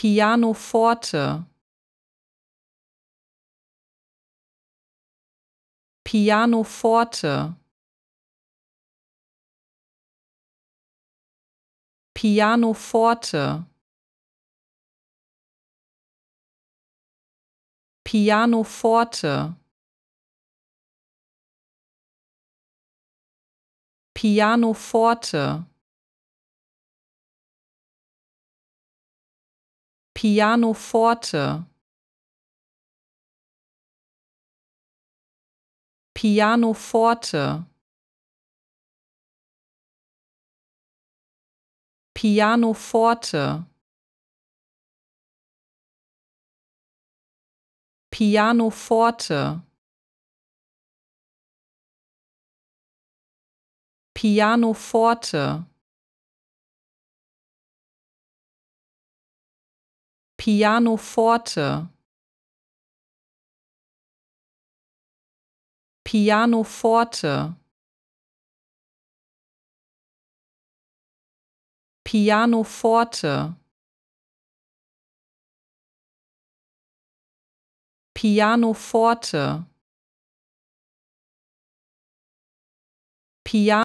Pianoforte. Pianoforte. Pianoforte. Pianoforte. Pianoforte Pianoforte. Pianoforte. Pianoforte. Pianoforte. Pianoforte Pianoforte. Pianoforte. Pianoforte. Pianoforte. Piano